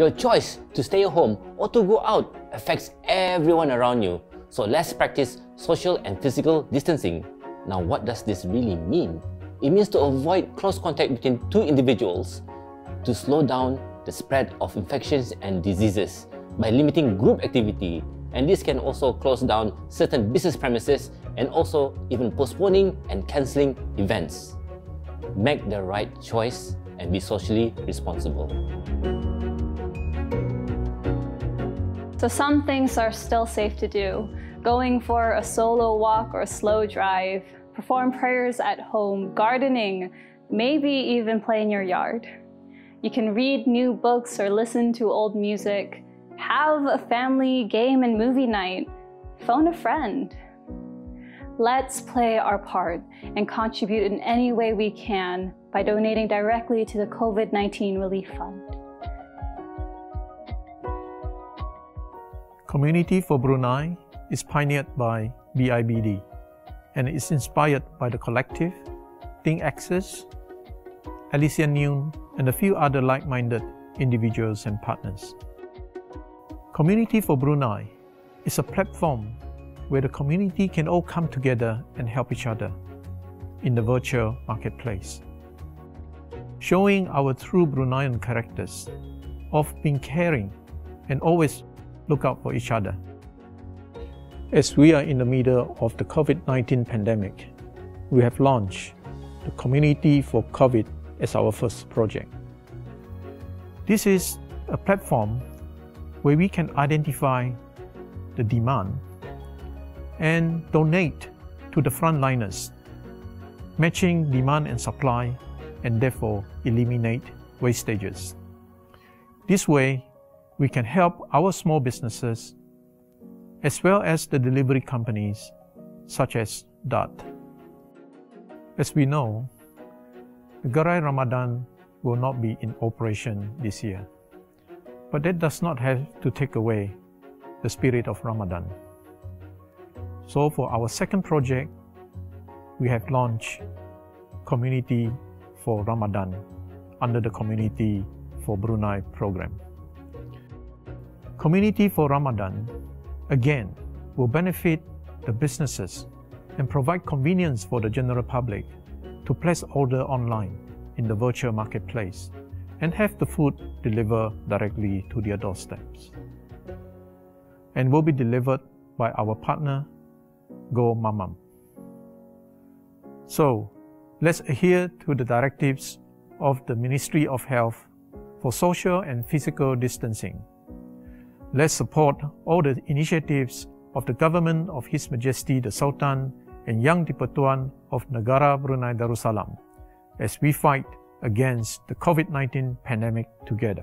Your choice to stay at home or to go out affects everyone around you, so let's practice social and physical distancing. Now, what does this really mean? It means to avoid close contact between two individuals, to slow down the spread of infections and diseases by limiting group activity, and this can also close down certain business premises and also even postponing and cancelling events. Make the right choice and be socially responsible. So some things are still safe to do. Going for a solo walk or slow drive, perform prayers at home, gardening, maybe even play in your yard. You can read new books or listen to old music, have a family game and movie night, phone a friend. Let's play our part and contribute in any way we can by donating directly to the COVID-19 Relief Fund. Community for Brunei is pioneered by BIBD and is inspired by the collective, Think Access, Alicia Noon, and a few other like-minded individuals and partners. Community for Brunei is a platform where the community can all come together and help each other in the virtual marketplace, showing our true Bruneian characters of being caring and always look out for each other. As we are in the middle of the COVID-19 pandemic, we have launched the Community for COVID as our first project. This is a platform where we can identify the demand and donate to the frontliners, matching demand and supply and therefore eliminate wastages. This way, we can help our small businesses as well as the delivery companies such as DART. As we know, the Gerai Ramadan will not be in operation this year, but that does not have to take away the spirit of Ramadan. So for our second project, we have launched Community for Ramadan under the Community for Brunei program. Community for Ramadan again, will benefit the businesses and provide convenience for the general public to place order online in the virtual marketplace and have the food delivered directly to their doorsteps. And will be delivered by our partner, Go Mamam. So, let's adhere to the directives of the Ministry of Health for social and physical distancing Let's support all the initiatives of the government of His Majesty the Sultan and Yang di-Pertuan of Negara Brunei Darussalam as we fight against the COVID-19 pandemic together.